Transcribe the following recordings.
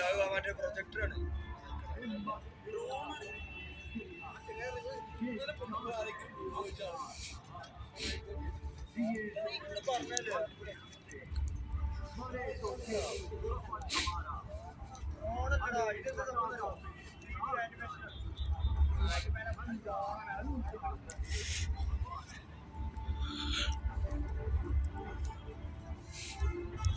അല്ല അത് മറ്റേ പ്രൊജക്ടറാണ്. ആനിമേഷൻ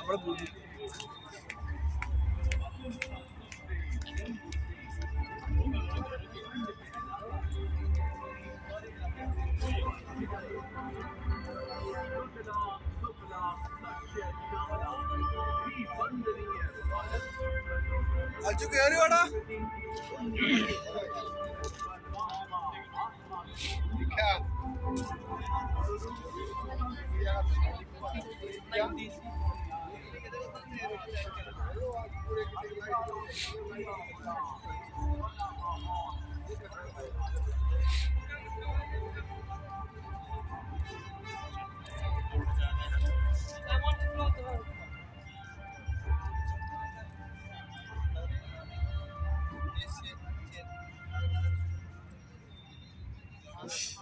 আমরা বুঝি अच्छु केरी वाड़ा क्या মানুষ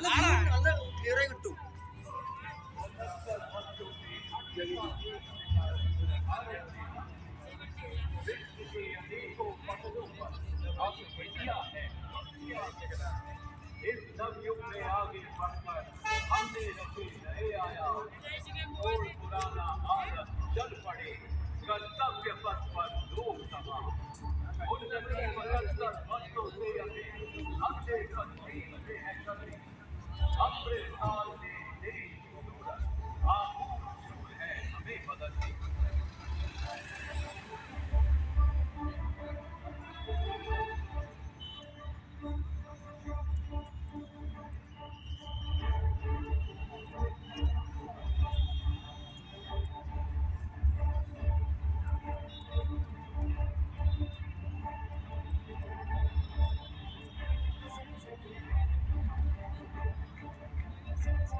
നല്ല ക്ലിയറായി കിട്ടും इस नवयुग में आगे बढ़कर हमने रखे नए आया और पुराना आदत चल पड़े कर्तव्य पथ पर लोग समा उन्नति बदलकर बंदों से अभी हमने बंदी बने हैं कभी Upgrade on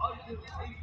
और जो भाई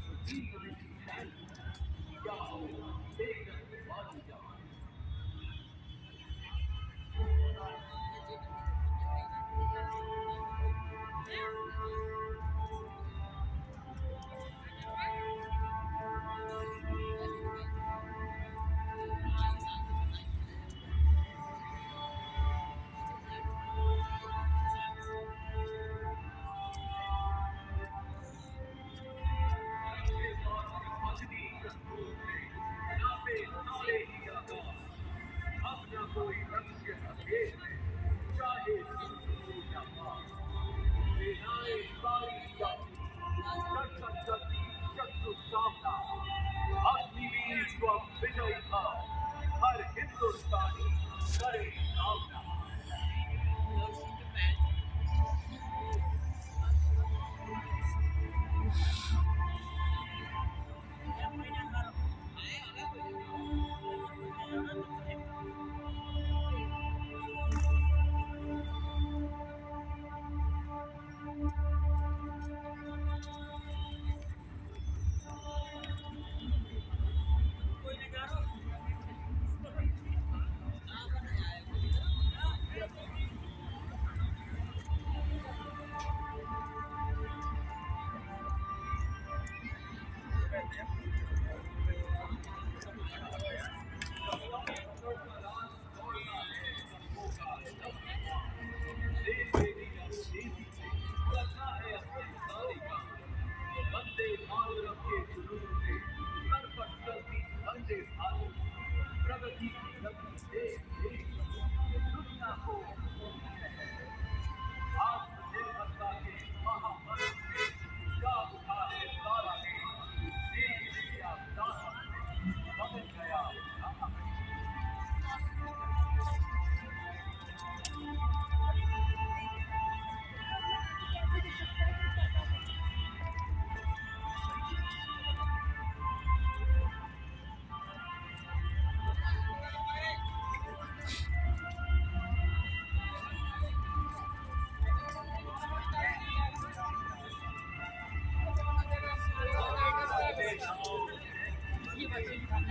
Дякую.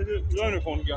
मेरे जो उन्होंने फ़ोन किया।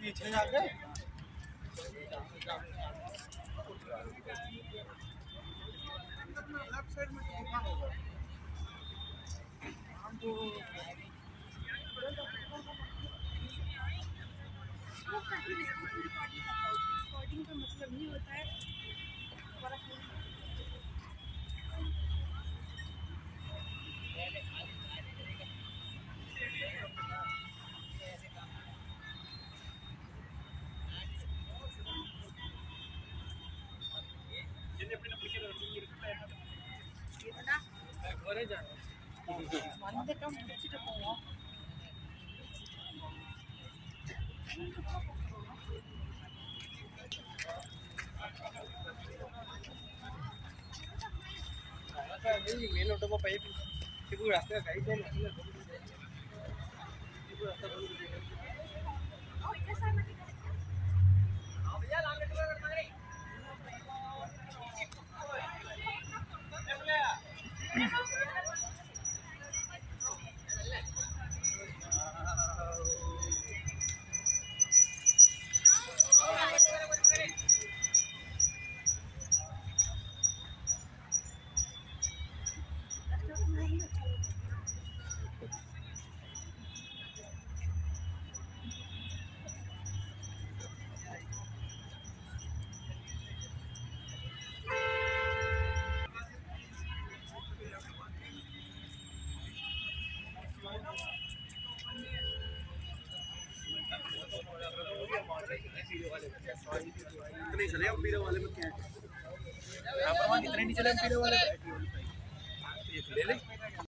पीछे जाके लेफ़्ट साइड में रिकॉर्डिंग का मतलब नहीं होता। வந்துட்டோம் முடிச்சுட்டு போவோம் मेन ऑटो का पाइप सिर्फ रास्ते का गाइड है कितने चले हम पीरे वाले में क्या है? कितने नहीं चले हम पीरे वाले?